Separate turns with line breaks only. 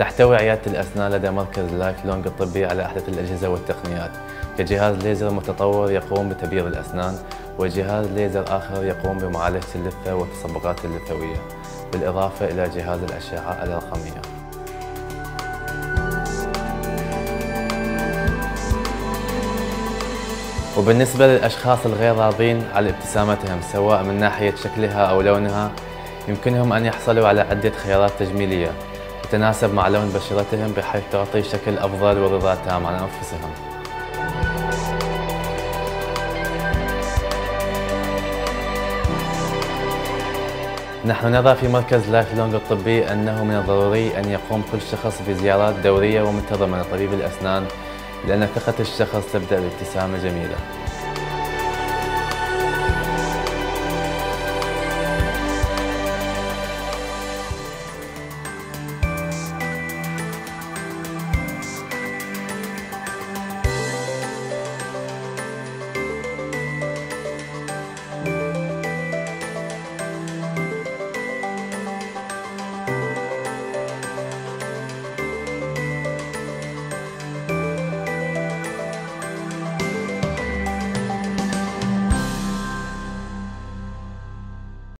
تحتوي عيادة الأسنان لدى مركز لايف لونج الطبي على أحدث الأجهزة والتقنيات. كجهاز ليزر متطور يقوم بتبييض الأسنان وجهاز ليزر آخر يقوم بمعالجة اللثة والتصبغات اللثوية بالإضافة إلى جهاز الأشعة الرقمية. وبالنسبة للأشخاص الغير راضين على ابتسامتهم سواء من ناحية شكلها أو لونها يمكنهم أن يحصلوا على عدة خيارات تجميلية. تتناسب مع لون بشرتهم بحيث تعطي شكل أفضل ورضا تام عن أنفسهم. نحن نرى في مركز لايف لونج الطبي أنه من الضروري أن يقوم كل شخص بزيارات دورية ومنتظمة لطبيب الأسنان لأن ثقة الشخص تبدأ بابتسامة جميلة.